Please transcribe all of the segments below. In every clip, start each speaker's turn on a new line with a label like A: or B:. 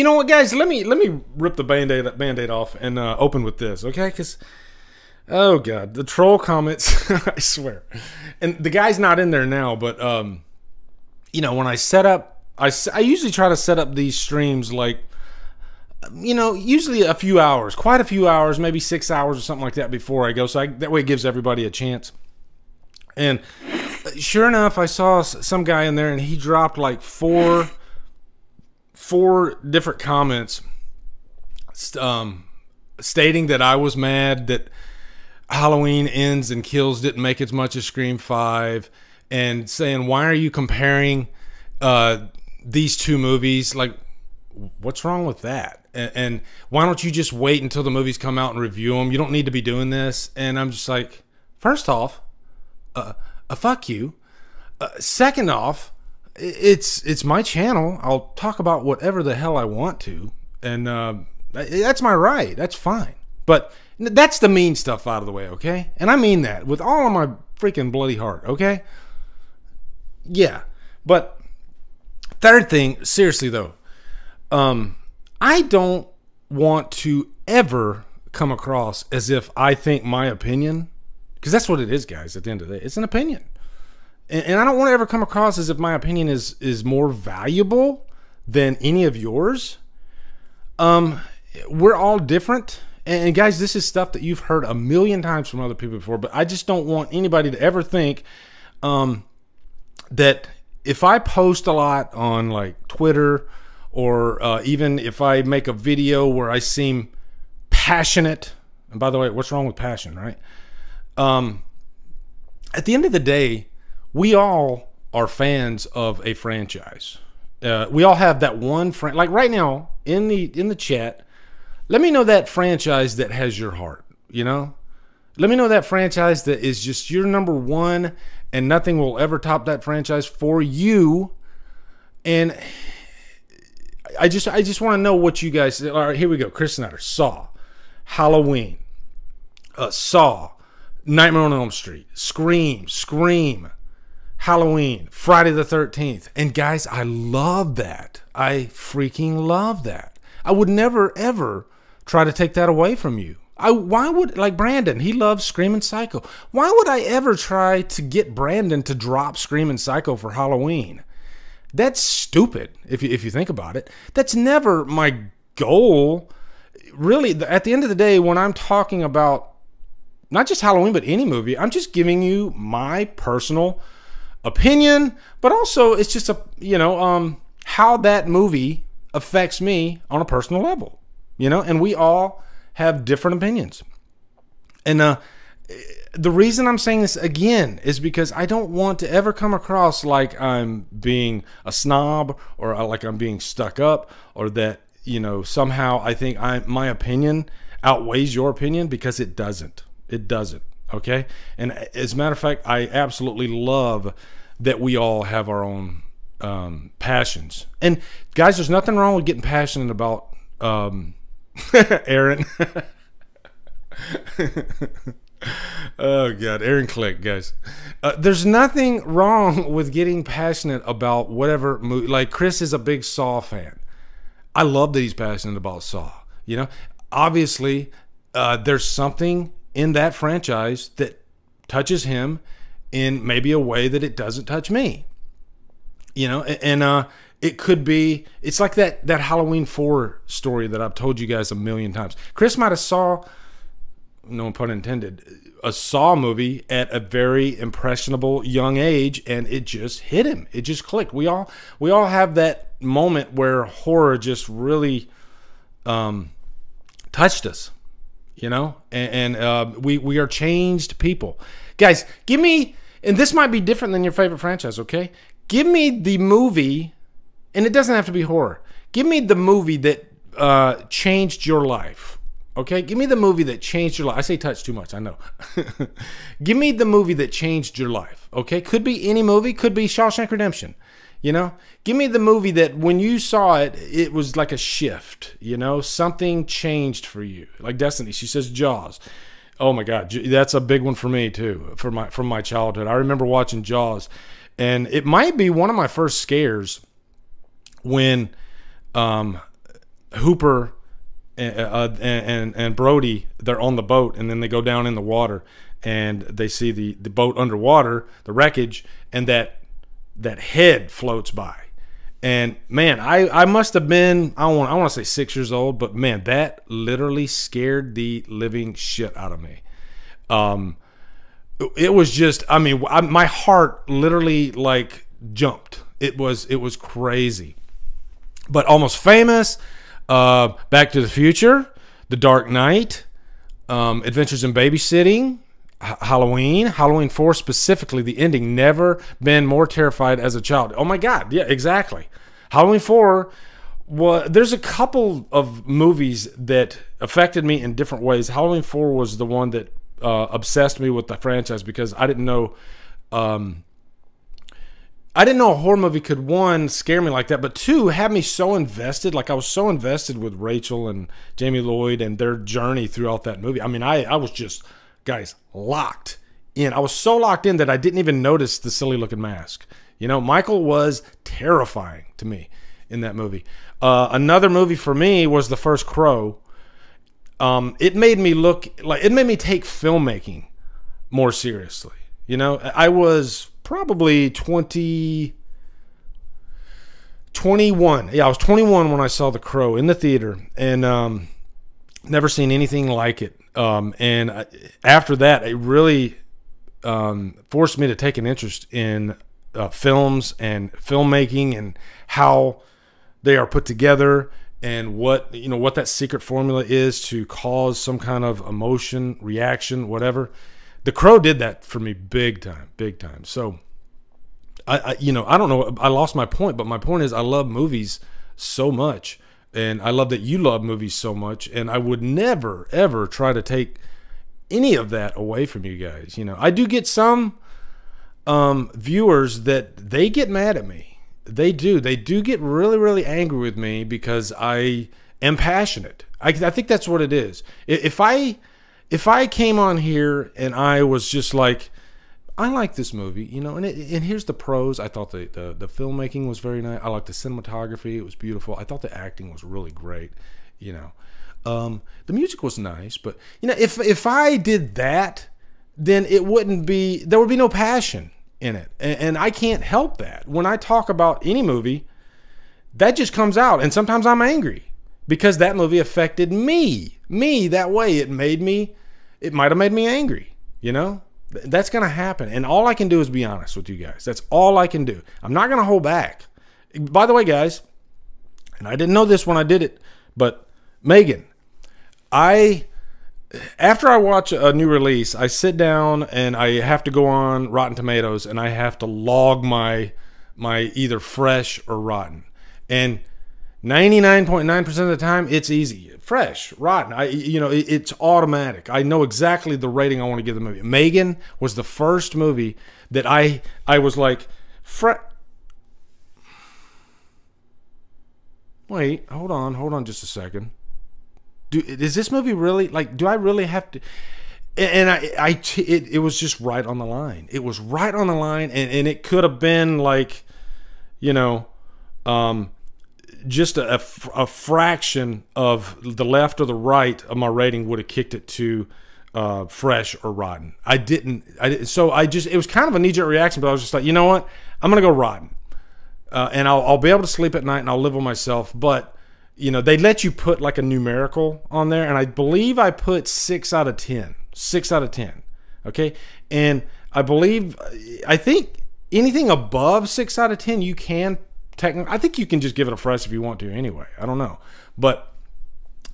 A: you know what, guys? Let me let me rip the band-aid band-aid off and uh, open with this, okay? Because oh god, the troll comments. I swear, and the guy's not in there now, but um, you know when I set up, I I usually try to set up these streams like you know, usually a few hours, quite a few hours, maybe six hours or something like that before I go. So I, that way it gives everybody a chance. And sure enough, I saw some guy in there and he dropped like four, four different comments, um, stating that I was mad that Halloween ends and kills didn't make as much as Scream Five, and saying why are you comparing uh, these two movies? Like, what's wrong with that? And, and why don't you just wait until the movies come out and review them? You don't need to be doing this. And I'm just like, first off, uh, uh fuck you. Uh, second off, it's it's my channel. I'll talk about whatever the hell I want to, and uh, that's my right. That's fine. But that's the mean stuff out of the way, okay? And I mean that with all of my freaking bloody heart, okay? Yeah, but third thing, seriously though, um, I don't want to ever come across as if I think my opinion, because that's what it is, guys. At the end of the day, it's an opinion, and, and I don't want to ever come across as if my opinion is is more valuable than any of yours. Um, we're all different. And and guys, this is stuff that you've heard a million times from other people before, but I just don't want anybody to ever think um, that if I post a lot on like Twitter or uh, even if I make a video where I seem passionate, and by the way, what's wrong with passion, right? Um, at the end of the day, we all are fans of a franchise. Uh, we all have that one friend. Like right now in the in the chat, let me know that franchise that has your heart. You know, let me know that franchise that is just your number one, and nothing will ever top that franchise for you. And I just I just want to know what you guys. All right, here we go. Chris Snyder, Saw, Halloween, uh, Saw, Nightmare on Elm Street, Scream, Scream, Halloween, Friday the 13th. And guys, I love that. I freaking love that. I would never ever try to take that away from you. I why would like Brandon, he loves Screaming Psycho. Why would I ever try to get Brandon to drop Screaming Psycho for Halloween? That's stupid if you if you think about it. That's never my goal. Really, at the end of the day, when I'm talking about not just Halloween but any movie, I'm just giving you my personal opinion, but also it's just a you know um how that movie affects me on a personal level. You know, and we all have different opinions. And uh the reason I'm saying this again is because I don't want to ever come across like I'm being a snob or uh, like I'm being stuck up or that you know somehow I think I my opinion outweighs your opinion because it doesn't. It doesn't. Okay? And as a matter of fact, I absolutely love that we all have our own um, passions. And guys, there's nothing wrong with getting passionate about um, Aaron. oh god, Aaron Click, guys. Uh, there's nothing wrong with getting passionate about whatever movie. Like Chris is a big Saw fan. I love that he's passionate about Saw. You know, obviously, uh, there's something in that franchise that touches him in maybe a way that it doesn't touch me. You know, and, uh, it could be. It's like that that Halloween four story that I've told you guys a million times. Chris might have saw no pun intended, a Saw movie at a very impressionable young age, and it just hit him. It just clicked. We all we all have that moment where horror just really um, touched us, you know, and, and uh, we we are changed people. Guys, give me, and this might be different than your favorite franchise. Okay, give me the movie, and it doesn't have to be horror. Give me the movie that uh, changed your life. Okay, give me the movie that changed your life. I say touch too much, I know. give me the movie that changed your life. Okay, could be any movie, could be Shawshank Redemption. You know, give me the movie that when you saw it, it was like a shift. You know, something changed for you. Like Destiny, she says Jaws. Oh my God, that's a big one for me too. For my from my childhood, I remember watching Jaws, and it might be one of my first scares when um, Hooper and, uh, and and Brody they're on the boat and then they go down in the water and they see the the boat underwater, the wreckage, and that that head floats by. And man, I, I must have been I want I want to say six years old, but man, that literally scared the living shit out of me. Um, it was just I mean I, my heart literally like jumped. It was it was crazy. But almost famous, uh, Back to the Future, The Dark Knight, um, Adventures in Babysitting, Halloween, Halloween 4 specifically, the ending, never been more terrified as a child. Oh my God. Yeah, exactly. Halloween 4, well, there's a couple of movies that affected me in different ways. Halloween 4 was the one that uh, obsessed me with the franchise because I didn't know. Um, I didn't know a horror movie could one scare me like that, but two have me so invested. Like I was so invested with Rachel and Jamie Lloyd and their journey throughout that movie. I mean, I I was just guys, locked in. I was so locked in that I didn't even notice the silly looking mask. You know, Michael was terrifying to me in that movie. Uh, another movie for me was The First Crow. Um, it made me look like it made me take filmmaking more seriously. You know, I was probably 20, 21. Yeah, I was 21 when I saw The Crow in the theater and um, never seen anything like it. Um, and after that, it really um, forced me to take an interest in uh, films and filmmaking and how they are put together and what you know what that secret formula is to cause some kind of emotion reaction whatever. The crow did that for me big time big time. So I, I, you know i don't know i lost my point but my point is i love movies so much and I love that you love movies so much. And I would never, ever try to take any of that away from you guys. You know, I do get some um, viewers that they get mad at me. They do. They do get really, really angry with me because I am passionate. I, I think that's what it is. If I if I came on here and I was just like, I like this movie, you know, and it, and here's the pros. I thought the, the the filmmaking was very nice. I liked the cinematography; it was beautiful. I thought the acting was really great, you know. Um, the music was nice, but you know, if if I did that, then it wouldn't be there would be no passion in it, and, and I can't help that. When I talk about any movie, that just comes out, and sometimes I'm angry because that movie affected me, me that way. It made me, it might have made me angry, you know. That's going to happen. And all I can do is be honest with you guys. That's all I can do. I'm not going to hold back. By the way, guys, and I didn't know this when I did it, but M3GAN, I after I watch a new release, I sit down and I have to go on Rotten Tomatoes and I have to log my my either fresh or rotten. And 99.9% of the time it's easy. Fresh rotten. I you know it, it's automatic. I know exactly the rating i want to give the movie. M3GAN was the first movie that i i was like fre- wait hold on hold on just a second. Do is this movie really like do i really have to and I, I, it, it was just right on the line. It was right on the line, and, and it could have been like, you know, um, just a, a, fraction of the left or the right of my rating would have kicked it to uh, fresh or rotten. I didn't. I didn't, so I just it was kind of a knee jerk reaction, but I was just like, you know what, I'm gonna go rotten, uh, and I'll, I'll be able to sleep at night and I'll live with myself. But you know they let you put like a numerical on there, and I believe I put six out of ten. Six out of ten. Okay, and I believe I think anything above six out of ten you can technically, I think you can just give it a fresh if you want to anyway. I don't know. But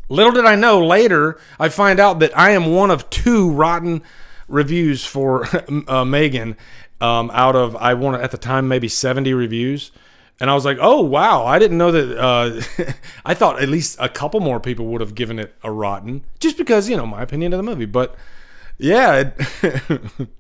A: little did I know later, I find out that I am one of two rotten reviews for uh, M3GAN um, out of, I wanted at the time maybe 70 reviews. And I was like, oh, wow, I didn't know that. Uh, I thought at least a couple more people would have given it a rotten just because, you know, my opinion of the movie. But yeah, it